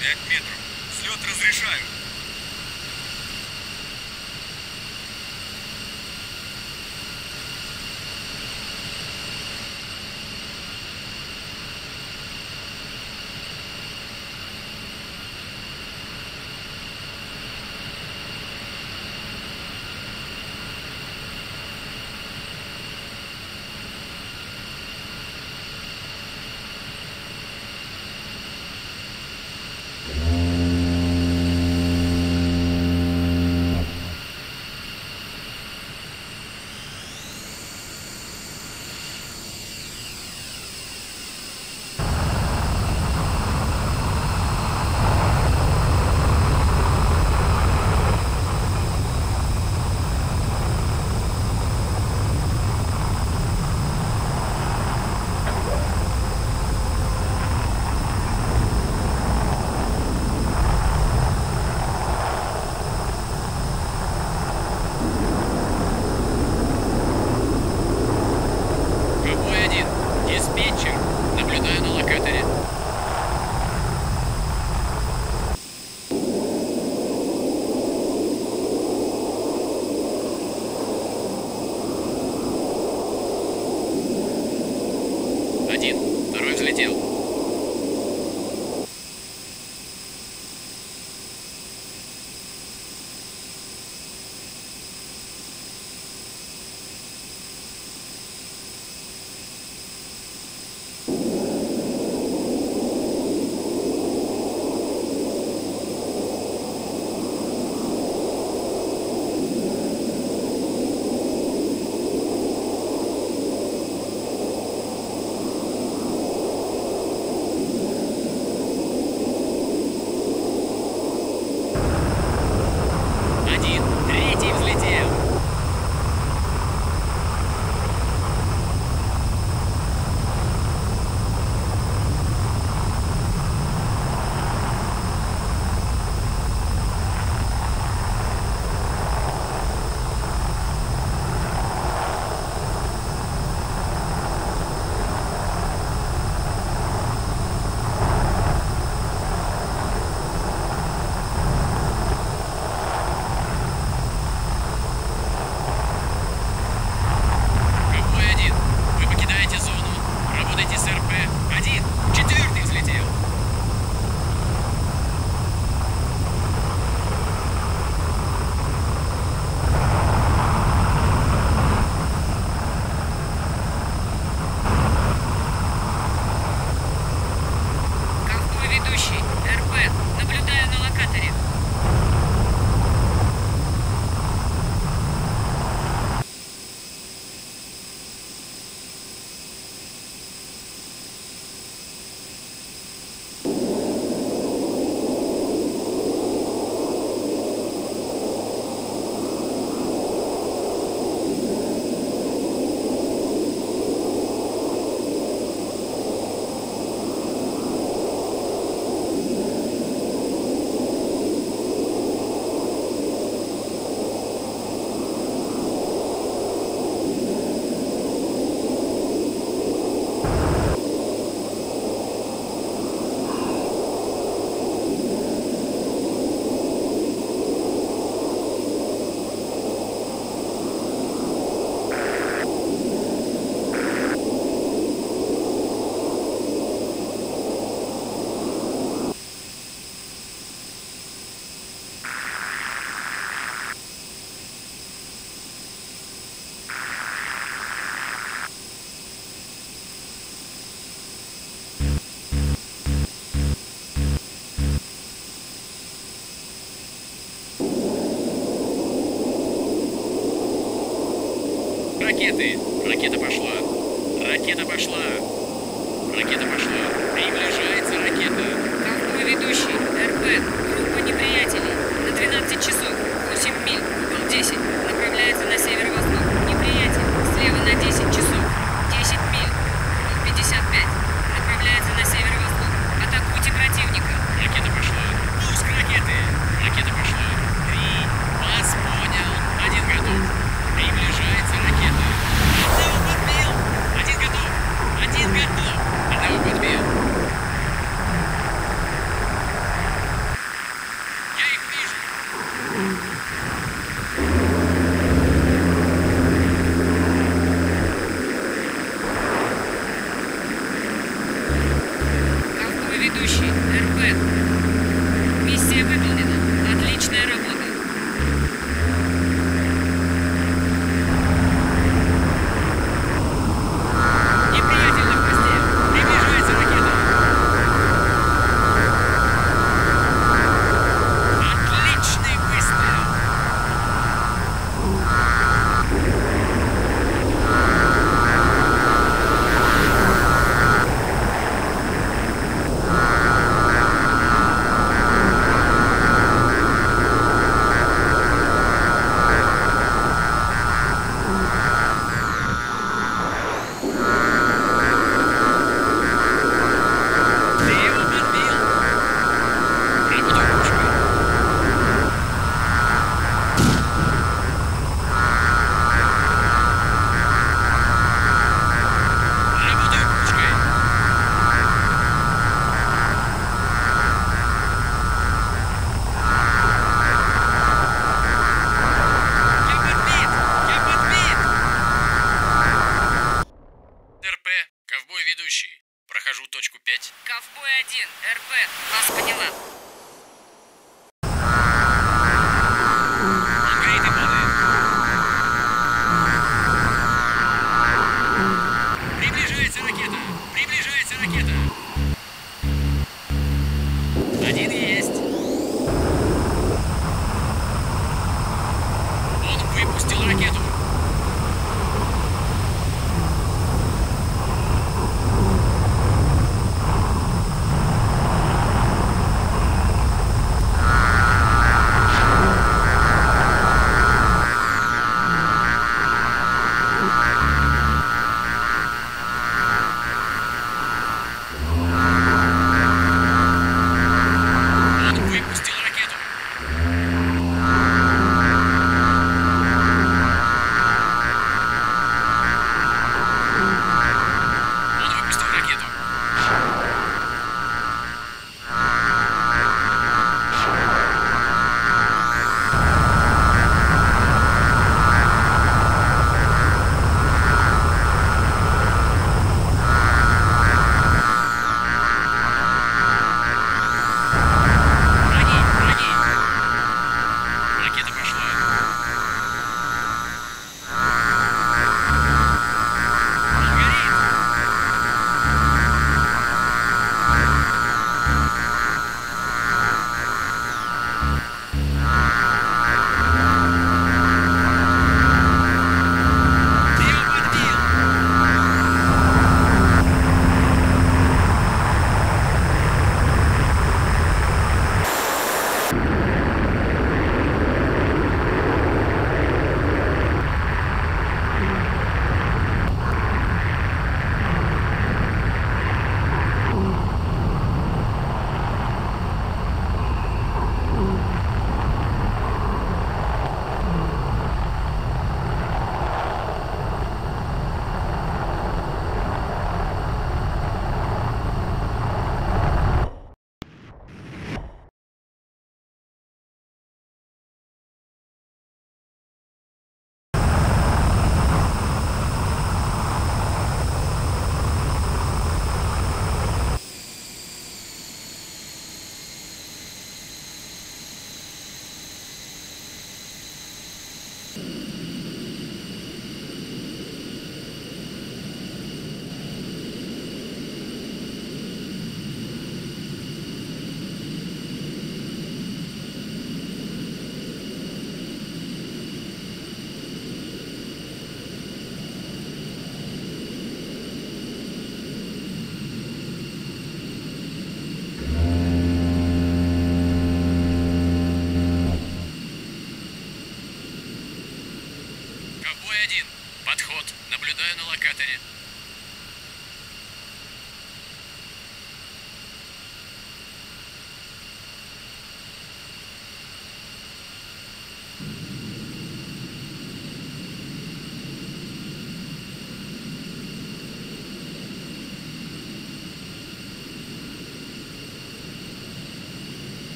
Пять метров. Взлет разрешаю. Ракета пошла. Ракета пошла. Приближается ракета. Ковбой ведущий. РП. Группа неприятелей. На 12 часов. 8 миль. Угол 10. Направляется на северо-восток. Неприятель. Слева на 10 часов. 10 миль. Угол 55. Направляется на северо-восток. Атакуйте противника. Ракета пошла. Пуск ракеты. Ракета пошла. Три. Вас понял. Один готов. Приближается ракета. Один есть.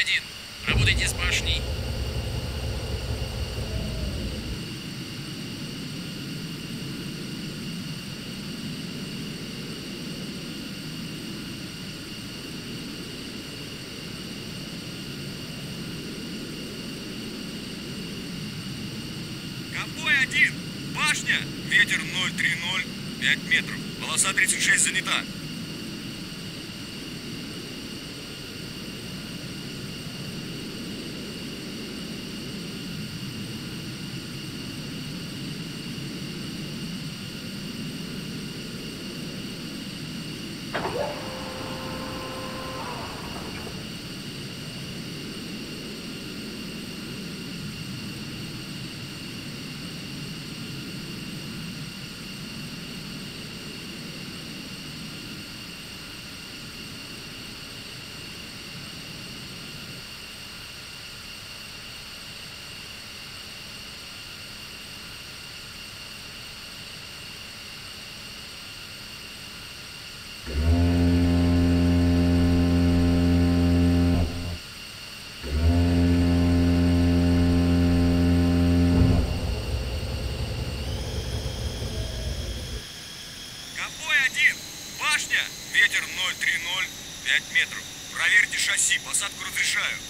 один. Работайте с башней. Ковбой один! Башня! Ветер 030, 5 метров. Полоса 36 занята. Шасси, посадку разрешаю.